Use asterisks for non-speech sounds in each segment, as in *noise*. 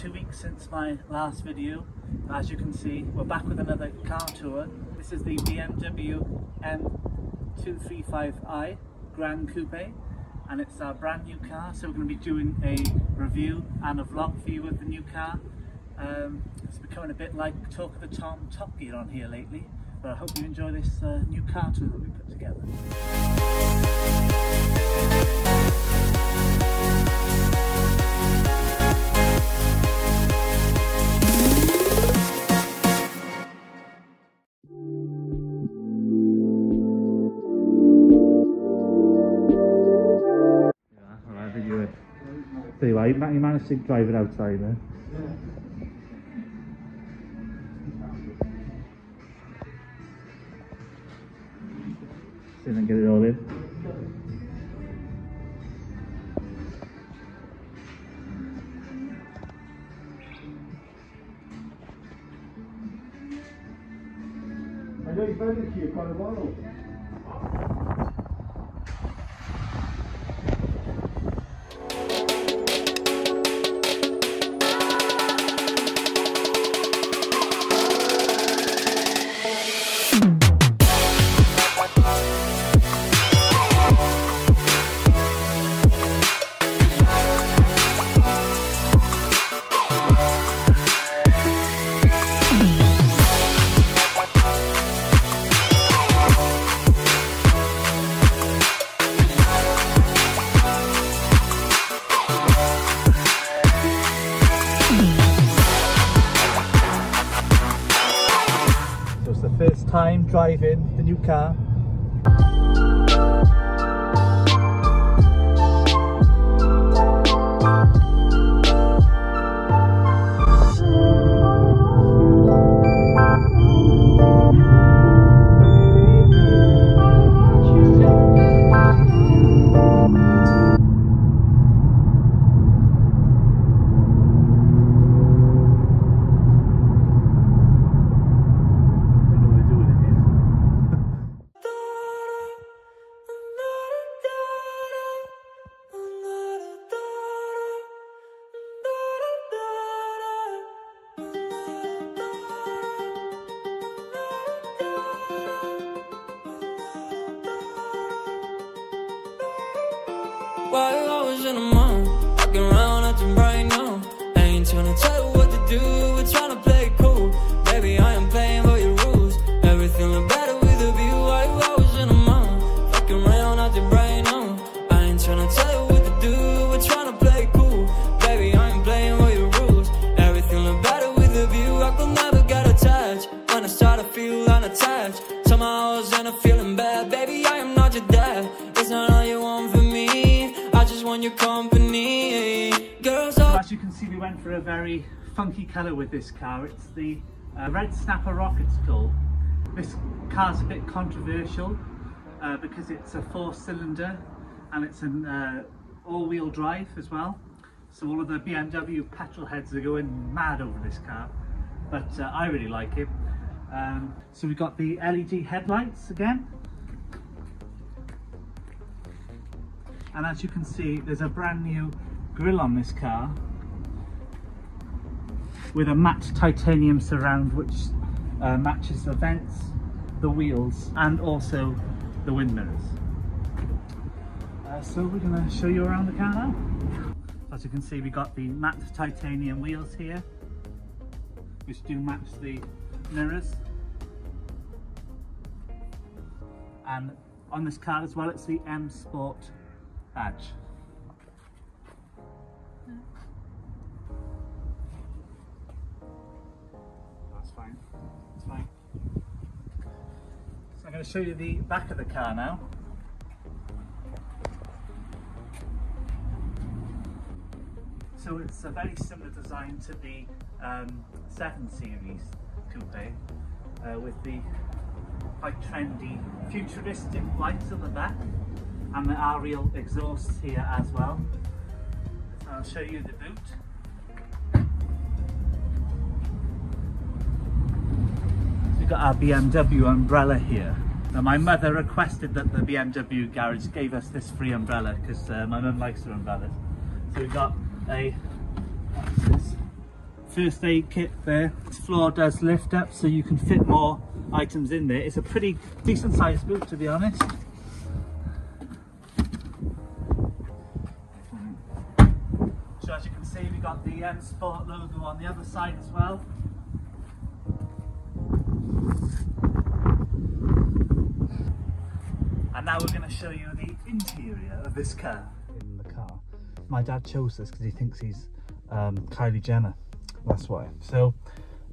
two weeks since my last video. As you can see, we're back with another car tour. This is the BMW M235i Grand Coupe and it's our brand new car so we're going to be doing a review and a vlog for you of the new car. Um, it's becoming a bit like Talk of the Tom Top Gear on here lately but I hope you enjoy this uh, new car tour that we put together. You you managed to drive it outside there. See if I can get it all in. I know you found it here quite a while. cá While I was in the mall, walking around acting right now. I ain't tryna tell you for a very funky colour with this car. It's the uh, Red Snapper Rocket Skull. This car's a bit controversial uh, because it's a four-cylinder and it's an uh, all-wheel drive as well. So all of the BMW petrol heads are going mad over this car, but uh, I really like it. Um, so we've got the LED headlights again. And as you can see, there's a brand new grille on this car with a matte titanium surround which uh, matches the vents, the wheels and also the wind mirrors. Uh, so we're going to show you around the car now. As you can see we've got the matte titanium wheels here which do match the mirrors and on this car as well it's the M Sport badge. Going to show you the back of the car now. So it's a very similar design to the um, 7 Series coupe uh, with the quite trendy futuristic lights on the back and the Ariel exhausts here as well. So I'll show you the boot. So we've got our BMW umbrella here. Now my mother requested that the BMW garage gave us this free umbrella because uh, my mum likes her umbrellas. So we've got a first aid kit there. This floor does lift up so you can fit more items in there. It's a pretty decent sized boot to be honest. So as you can see we've got the M Sport logo on the other side as well. Now we're going to show you the interior of this car. In the car. My dad chose this because he thinks he's um, Kylie Jenner. That's why. So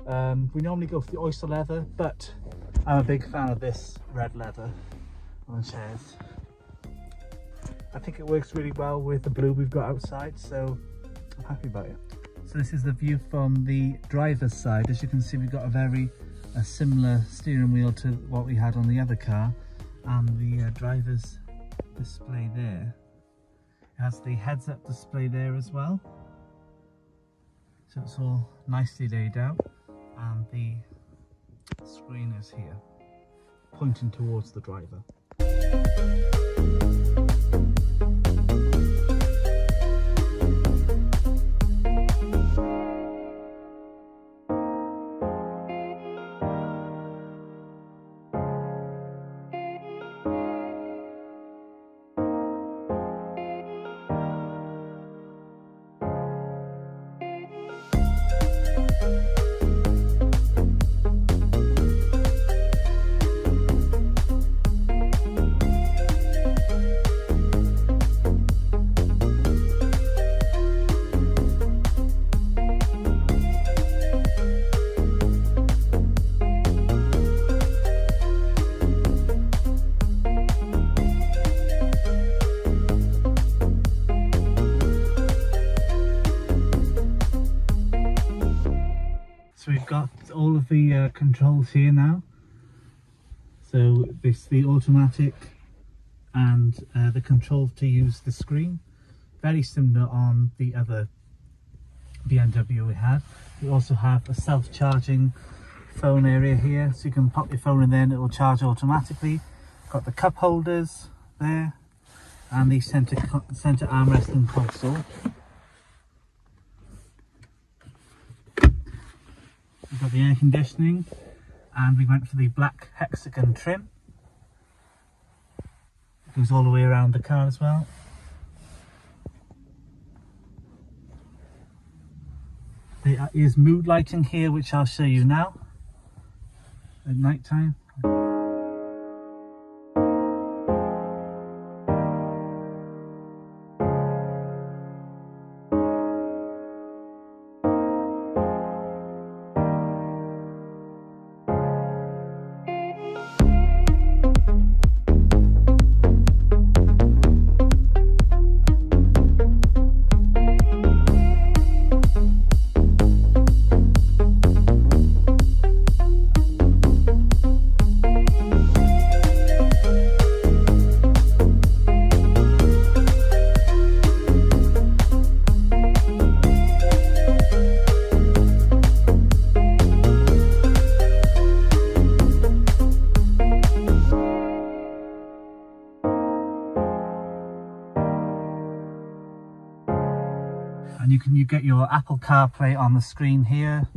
um, we normally go for the oyster leather, but I'm a big fan of this red leather on the chairs. I think it works really well with the blue we've got outside, so I'm happy about it. So this is the view from the driver's side. As you can see, we've got a very a similar steering wheel to what we had on the other car and the uh, driver's display there. It has the heads-up display there as well. So it's all nicely laid out and the screen is here, pointing towards the driver. All of the uh, controls here now. So this the automatic and uh, the control to use the screen. Very similar on the other BMW we had. We also have a self-charging phone area here. So you can pop your phone in there and it will charge automatically. Got the cup holders there and the center, center armrest and console. We've got the air conditioning and we went for the black hexagon trim. It goes all the way around the car as well. There is mood lighting here which I'll show you now at night time. You can you get your Apple CarPlay on the screen here.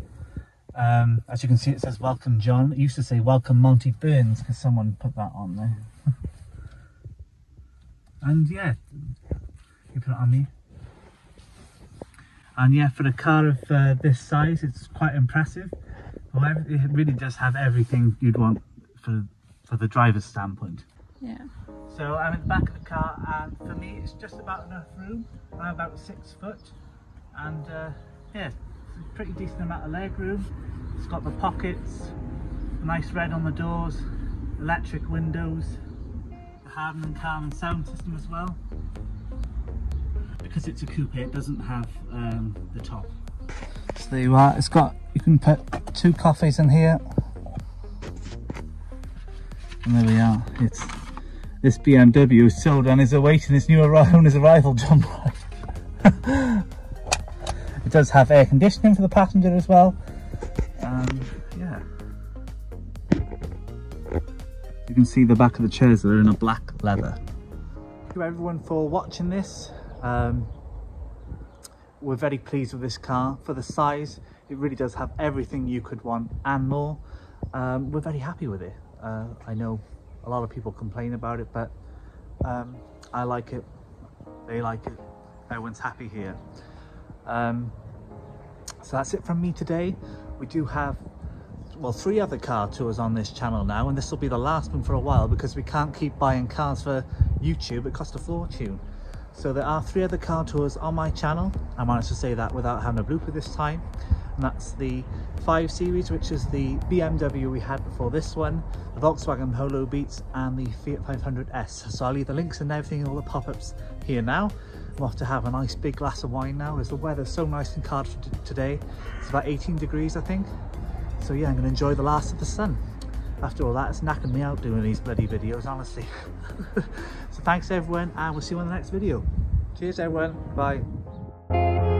Um, as you can see, it says "Welcome, John." It used to say "Welcome, Monty Burns" because someone put that on there. *laughs* and yeah, you put it on me. And yeah, for a car of uh, this size, it's quite impressive. However, it really does have everything you'd want for for the driver's standpoint. Yeah. So I'm in the back of the car and for me it's just about enough room. I'm about six foot and uh, yeah, pretty decent amount of leg room. It's got the pockets, nice red on the doors, electric windows, the Harman and Kardon sound system as well. Because it's a coupe it doesn't have um, the top. So there you are, it's got, you can put two coffees in here. And there we are, it's this BMW is sold and is awaiting its new owner's arrival, John. *laughs* it does have air conditioning for the passenger as well. Yeah. You can see the back of the chairs, they're in a black leather. Thank you everyone for watching this. Um, we're very pleased with this car for the size it really does have everything you could want and more um, we're very happy with it uh, I know a lot of people complain about it but um, I like it they like it everyone's happy here um, so that's it from me today. We do have well three other car tours on this channel now and this will be the last one for a while because we can't keep buying cars for YouTube. It costs a fortune. So there are three other car tours on my channel. I managed to say that without having a blooper this time. And that's the 5 Series which is the BMW we had before this one the Volkswagen Polo Beats and the Fiat 500S so I'll leave the links and everything all the pop-ups here now I'm off to have a nice big glass of wine now as the weather's so nice in Cardiff today it's about 18 degrees I think so yeah, I'm to enjoy the last of the sun. After all that, it's knacking me out doing these bloody videos, honestly. *laughs* so thanks everyone, and we'll see you on the next video. Cheers everyone, bye.